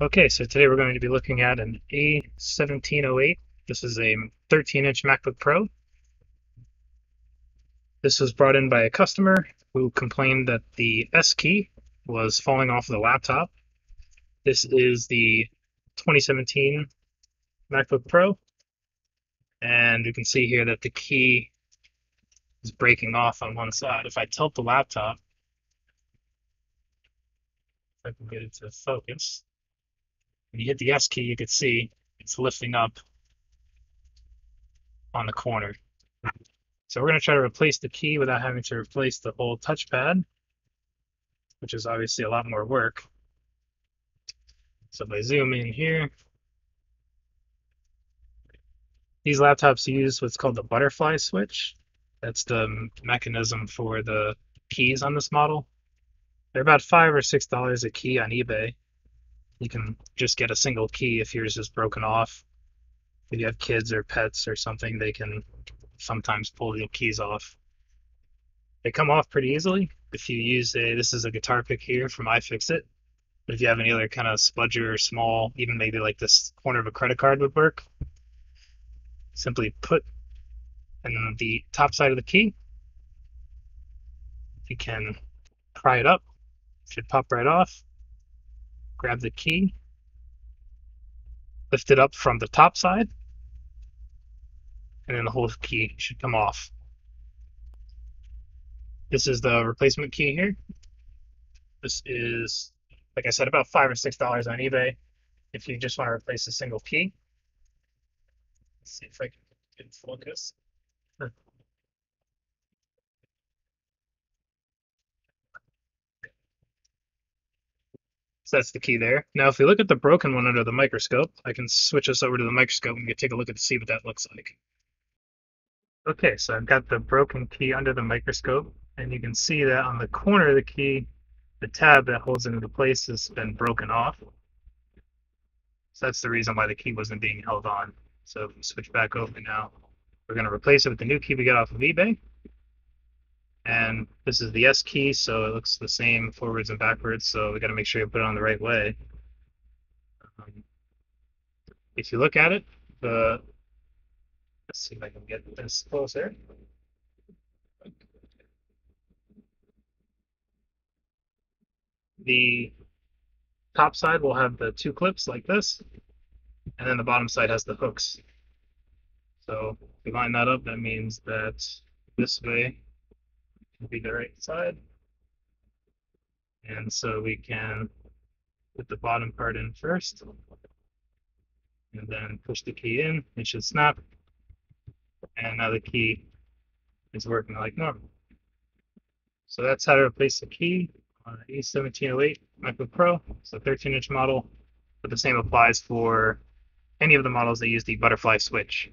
Okay, so today we're going to be looking at an A1708. This is a 13-inch MacBook Pro. This was brought in by a customer who complained that the S key was falling off the laptop. This is the 2017 MacBook Pro. And you can see here that the key is breaking off on one side. If I tilt the laptop, if I can get it to focus, when you hit the S key, you can see it's lifting up on the corner. So we're going to try to replace the key without having to replace the whole touchpad, which is obviously a lot more work. So if I zoom in here, these laptops use what's called the butterfly switch. That's the mechanism for the keys on this model. They're about five or six dollars a key on eBay you can just get a single key if yours is broken off. If you have kids or pets or something, they can sometimes pull your keys off. They come off pretty easily. If you use a, this is a guitar pick here from iFixit. But if you have any other kind of spudger or small, even maybe like this corner of a credit card would work, simply put in the top side of the key. You can pry it up, it should pop right off grab the key, lift it up from the top side, and then the whole key should come off. This is the replacement key here. This is, like I said, about five or six dollars on eBay if you just want to replace a single key. Let's see if I can get in focus. That's the key there. Now, if we look at the broken one under the microscope, I can switch us over to the microscope and take a look at see what that looks like. Okay, so I've got the broken key under the microscope, and you can see that on the corner of the key, the tab that holds it into place has been broken off. So that's the reason why the key wasn't being held on. So if we switch back over now, we're going to replace it with the new key we got off of eBay. And this is the S key, so it looks the same forwards and backwards, so we got to make sure you put it on the right way. Um, if you look at it, the let's see if I can get this closer. The top side will have the two clips like this, and then the bottom side has the hooks. So if we line that up, that means that this way will be the right side. And so we can put the bottom part in first and then push the key in. It should snap. And now the key is working like normal. So that's how to replace the key on an A1708 MacBook Pro. It's a 13 inch model, but the same applies for any of the models that use the butterfly switch.